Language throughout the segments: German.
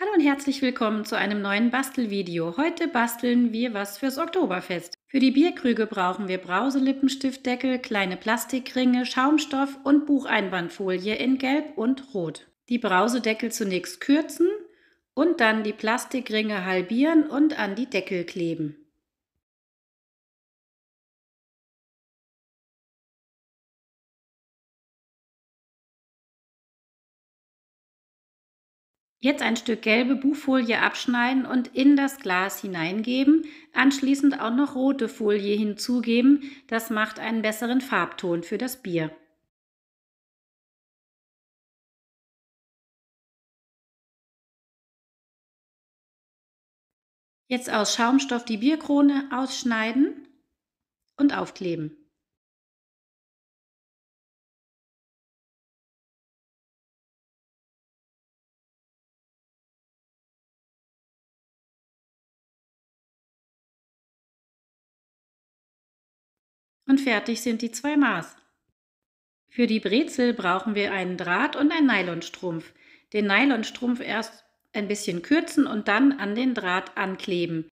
Hallo und herzlich willkommen zu einem neuen Bastelvideo. Heute basteln wir was fürs Oktoberfest. Für die Bierkrüge brauchen wir Brauselippenstiftdeckel, kleine Plastikringe, Schaumstoff und Bucheinbandfolie in Gelb und Rot. Die Brausedeckel zunächst kürzen und dann die Plastikringe halbieren und an die Deckel kleben. Jetzt ein Stück gelbe Buchfolie abschneiden und in das Glas hineingeben, anschließend auch noch rote Folie hinzugeben, das macht einen besseren Farbton für das Bier. Jetzt aus Schaumstoff die Bierkrone ausschneiden und aufkleben. Und fertig sind die zwei Maß. Für die Brezel brauchen wir einen Draht und einen Nylonstrumpf. Den Nylonstrumpf erst ein bisschen kürzen und dann an den Draht ankleben.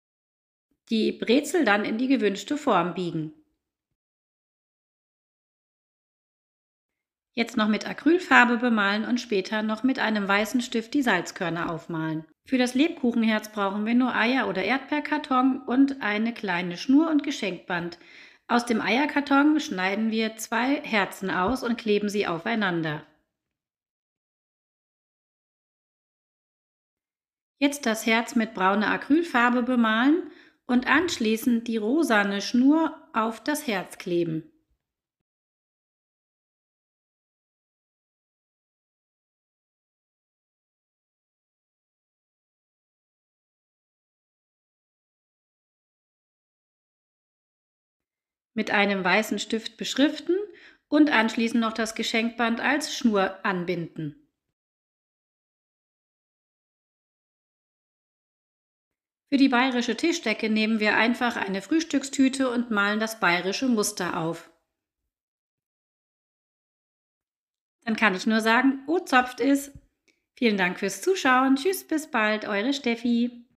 Die Brezel dann in die gewünschte Form biegen. Jetzt noch mit Acrylfarbe bemalen und später noch mit einem weißen Stift die Salzkörner aufmalen. Für das Lebkuchenherz brauchen wir nur Eier oder Erdbeerkarton und eine kleine Schnur und Geschenkband. Aus dem Eierkarton schneiden wir zwei Herzen aus und kleben sie aufeinander. Jetzt das Herz mit brauner Acrylfarbe bemalen und anschließend die rosane Schnur auf das Herz kleben. Mit einem weißen Stift beschriften und anschließend noch das Geschenkband als Schnur anbinden. Für die bayerische Tischdecke nehmen wir einfach eine Frühstückstüte und malen das bayerische Muster auf. Dann kann ich nur sagen, oh zopft ist. Vielen Dank fürs Zuschauen. Tschüss, bis bald, eure Steffi.